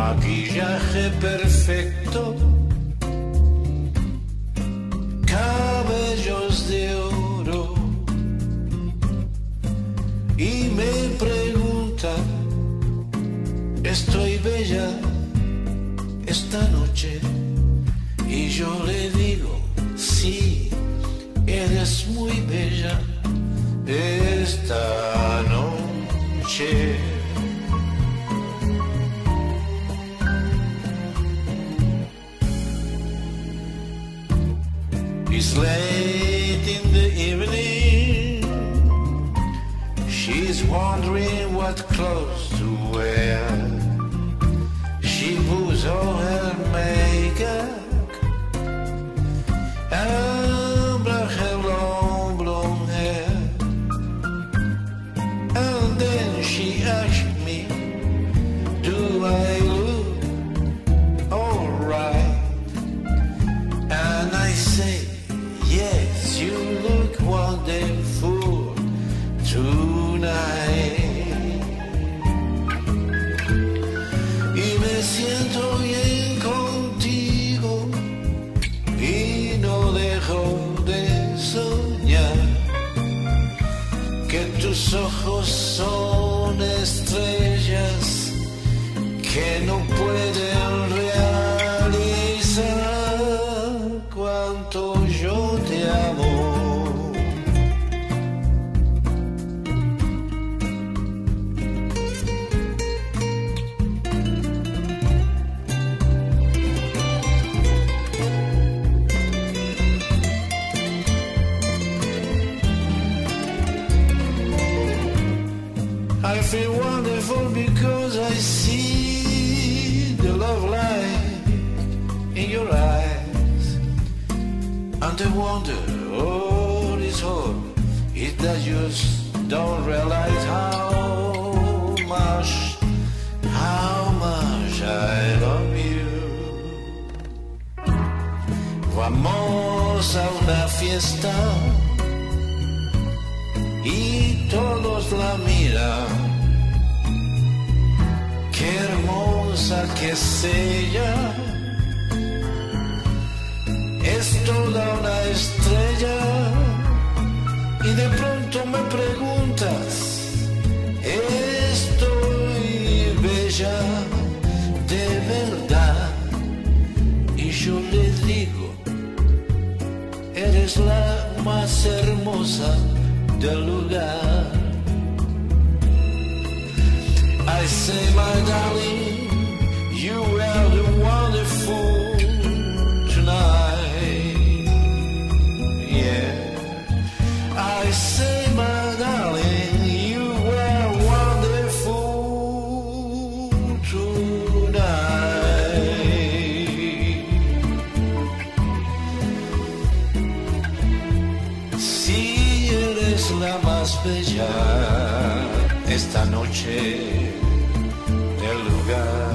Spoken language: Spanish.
maquillaje perfecto, cabellos de oro y me pregunta, estoy bella esta noche y yo le digo, sí, eres muy bella esta noche. It's late in the evening. She's wondering what clothes to wear. Que tus ojos son estrellas que no pueden I feel wonderful because I see the love light in your eyes. And I wonder, oh, this hope is that you don't realize how much, how much I love you. Vamos a una fiesta y todos es ella, es toda una estrella. Y de pronto me preguntas, estoy bella de verdad. Y yo le digo, eres la más hermosa del lugar. I say, my darling, la más bella esta noche del lugar.